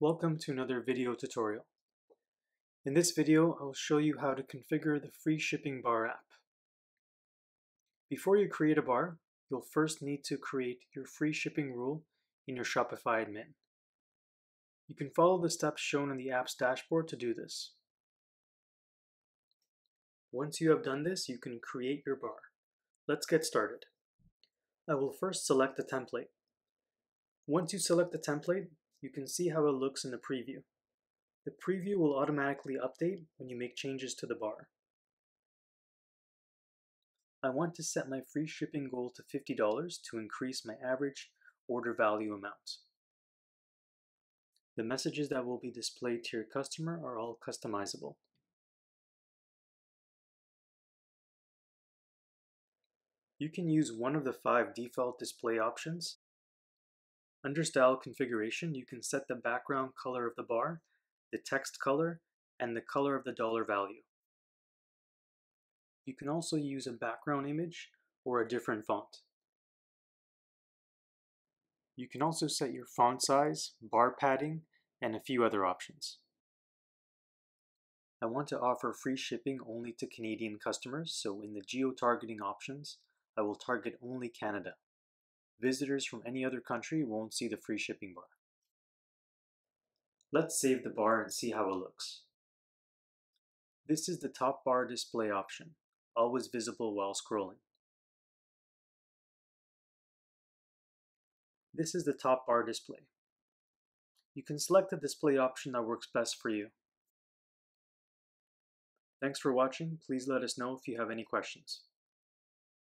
Welcome to another video tutorial. In this video, I will show you how to configure the free shipping bar app. Before you create a bar, you'll first need to create your free shipping rule in your Shopify admin. You can follow the steps shown in the app's dashboard to do this. Once you have done this, you can create your bar. Let's get started. I will first select the template. Once you select the template, you can see how it looks in the preview. The preview will automatically update when you make changes to the bar. I want to set my free shipping goal to $50 to increase my average order value amount. The messages that will be displayed to your customer are all customizable. You can use one of the five default display options under Style Configuration, you can set the background color of the bar, the text color, and the color of the dollar value. You can also use a background image or a different font. You can also set your font size, bar padding, and a few other options. I want to offer free shipping only to Canadian customers, so in the geo-targeting options, I will target only Canada. Visitors from any other country won't see the free shipping bar. Let's save the bar and see how it looks. This is the top bar display option, always visible while scrolling. This is the top bar display. You can select the display option that works best for you. Thanks for watching. Please let us know if you have any questions.